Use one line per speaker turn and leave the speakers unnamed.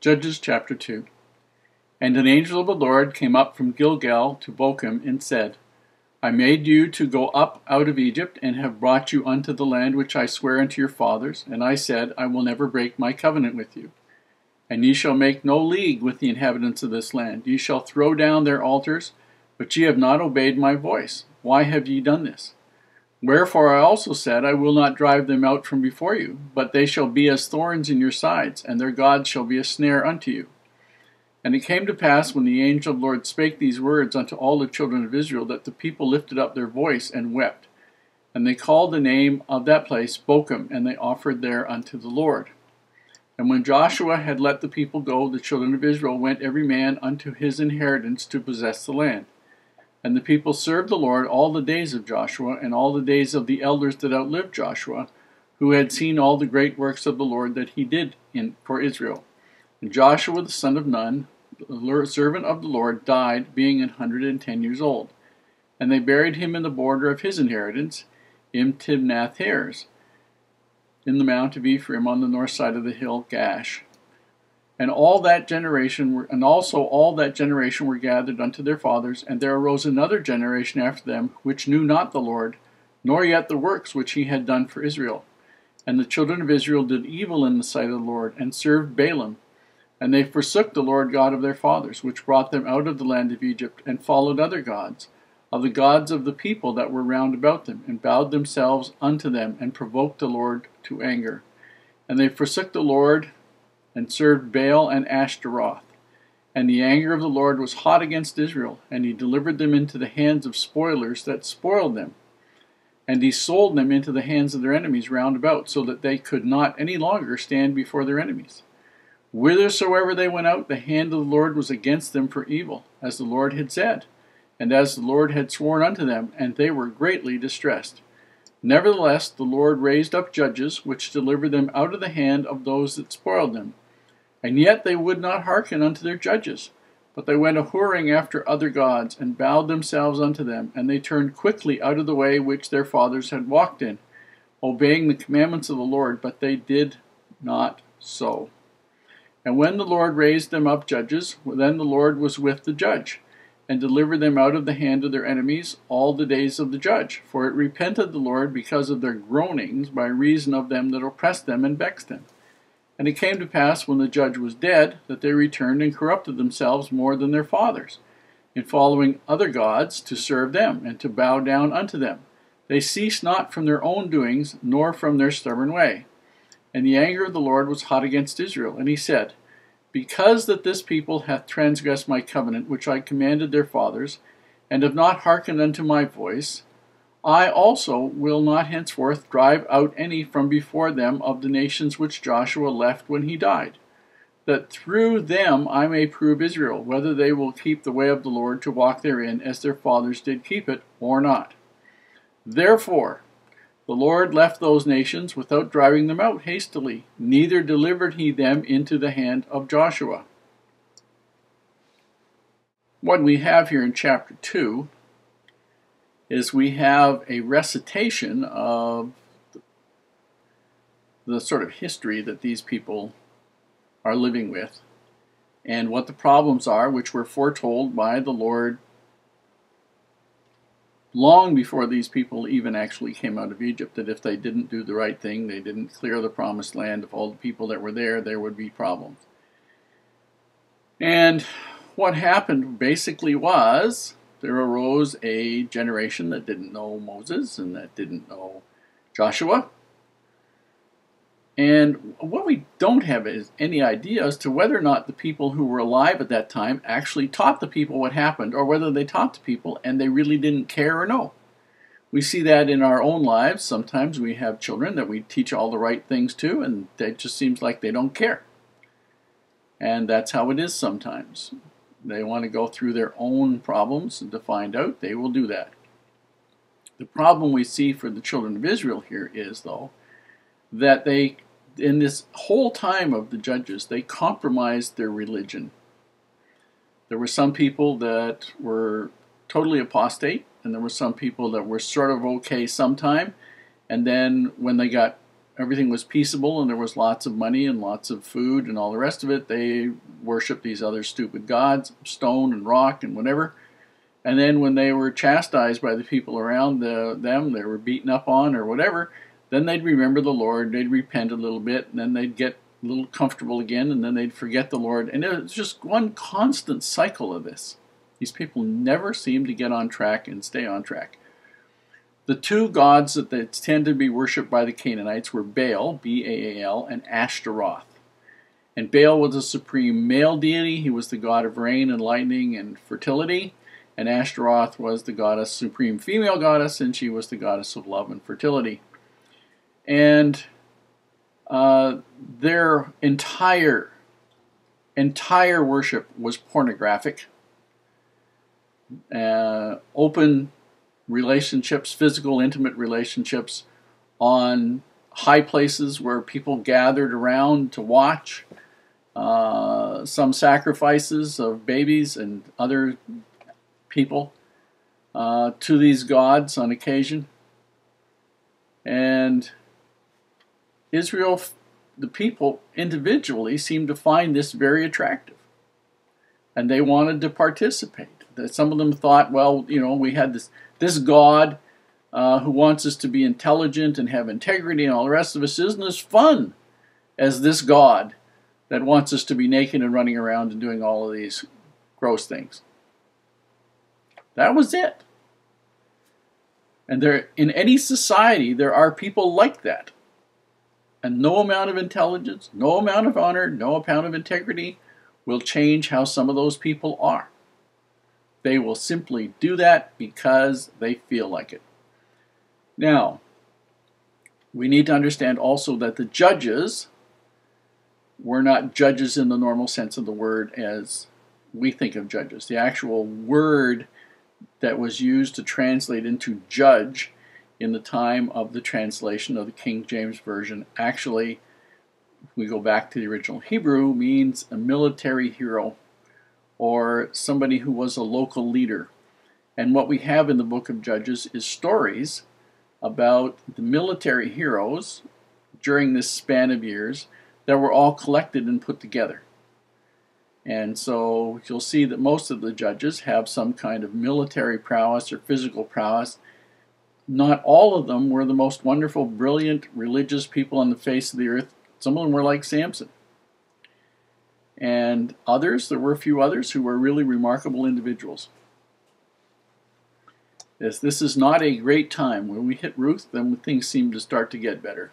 Judges chapter 2. And an angel of the Lord came up from Gilgal to Bochim and said, I made you to go up out of Egypt, and have brought you unto the land which I swear unto your fathers. And I said, I will never break my covenant with you. And ye shall make no league with the inhabitants of this land. Ye shall throw down their altars, but ye have not obeyed my voice. Why have ye done this? Wherefore I also said, I will not drive them out from before you, but they shall be as thorns in your sides, and their gods shall be a snare unto you. And it came to pass, when the angel of the Lord spake these words unto all the children of Israel, that the people lifted up their voice and wept. And they called the name of that place Bochim, and they offered there unto the Lord. And when Joshua had let the people go, the children of Israel went every man unto his inheritance to possess the land. And the people served the Lord all the days of Joshua, and all the days of the elders that outlived Joshua, who had seen all the great works of the Lord that he did in, for Israel. And Joshua the son of Nun, the servant of the Lord, died, being an hundred and ten years old. And they buried him in the border of his inheritance, in Timnath Heres, in the mount of Ephraim on the north side of the hill Gaash. And all that generation were, and also all that generation were gathered unto their fathers, and there arose another generation after them, which knew not the Lord, nor yet the works which he had done for Israel. And the children of Israel did evil in the sight of the Lord, and served Baalim. And they forsook the Lord God of their fathers, which brought them out of the land of Egypt, and followed other gods, of the gods of the people that were round about them, and bowed themselves unto them, and provoked the Lord to anger. And they forsook the Lord, and served Baal and Ashtaroth. And the anger of the Lord was hot against Israel, and he delivered them into the hands of spoilers that spoiled them. And he sold them into the hands of their enemies round about, so that they could not any longer stand before their enemies. Whithersoever they went out, the hand of the Lord was against them for evil, as the Lord had said, and as the Lord had sworn unto them, and they were greatly distressed. Nevertheless, the Lord raised up judges, which delivered them out of the hand of those that spoiled them. And yet they would not hearken unto their judges, but they went a whoring after other gods, and bowed themselves unto them, and they turned quickly out of the way which their fathers had walked in, obeying the commandments of the Lord, but they did not so. And when the Lord raised them up judges, then the Lord was with the judge, and delivered them out of the hand of their enemies all the days of the judge. For it repented the Lord because of their groanings by reason of them that oppressed them and vexed them. And it came to pass, when the judge was dead, that they returned and corrupted themselves more than their fathers, in following other gods to serve them, and to bow down unto them. They ceased not from their own doings, nor from their stubborn way. And the anger of the Lord was hot against Israel, and he said, Because that this people hath transgressed my covenant which I commanded their fathers, and have not hearkened unto my voice, I also will not henceforth drive out any from before them of the nations which Joshua left when he died, that through them I may prove Israel, whether they will keep the way of the Lord to walk therein as their fathers did keep it, or not. Therefore, the Lord left those nations without driving them out hastily, neither delivered he them into the hand of Joshua. What we have here in chapter 2 is we have a recitation of the sort of history that these people are living with and what the problems are, which were foretold by the Lord long before these people even actually came out of Egypt, that if they didn't do the right thing, they didn't clear the promised land of all the people that were there, there would be problems. And what happened basically was there arose a generation that didn't know Moses and that didn't know Joshua. And what we don't have is any idea as to whether or not the people who were alive at that time actually taught the people what happened, or whether they taught the people and they really didn't care or know. We see that in our own lives. Sometimes we have children that we teach all the right things to, and it just seems like they don't care. And that's how it is sometimes they want to go through their own problems to find out, they will do that. The problem we see for the children of Israel here is, though, that they, in this whole time of the judges, they compromised their religion. There were some people that were totally apostate, and there were some people that were sort of okay sometime, and then when they got everything was peaceable and there was lots of money and lots of food and all the rest of it, they worshiped these other stupid gods, stone and rock and whatever. And then when they were chastised by the people around the, them, they were beaten up on or whatever, then they'd remember the Lord, they'd repent a little bit, and then they'd get a little comfortable again, and then they'd forget the Lord. And it was just one constant cycle of this. These people never seem to get on track and stay on track. The two gods that tend to be worshipped by the Canaanites were Baal, B A A L, and Ashtaroth. And Baal was the supreme male deity. He was the god of rain and lightning and fertility. And Ashtaroth was the goddess, supreme female goddess, and she was the goddess of love and fertility. And uh, their entire entire worship was pornographic. Uh, open relationships, physical, intimate relationships on high places where people gathered around to watch. Uh, some sacrifices of babies and other people uh, to these gods on occasion. And Israel, the people individually, seemed to find this very attractive. And they wanted to participate. Some of them thought, well, you know, we had this, this God uh, who wants us to be intelligent and have integrity and all the rest of us isn't as fun as this God that wants us to be naked and running around and doing all of these gross things. That was it. And there, in any society, there are people like that. And no amount of intelligence, no amount of honor, no amount of integrity will change how some of those people are. They will simply do that because they feel like it. Now, we need to understand also that the judges were not judges in the normal sense of the word as we think of judges. The actual word that was used to translate into judge in the time of the translation of the King James Version actually, if we go back to the original Hebrew, means a military hero or somebody who was a local leader. And what we have in the book of Judges is stories about the military heroes during this span of years that were all collected and put together. And so you'll see that most of the judges have some kind of military prowess or physical prowess not all of them were the most wonderful, brilliant, religious people on the face of the earth. Some of them were like Samson. And others, there were a few others who were really remarkable individuals. This, this is not a great time. When we hit Ruth, then things seem to start to get better.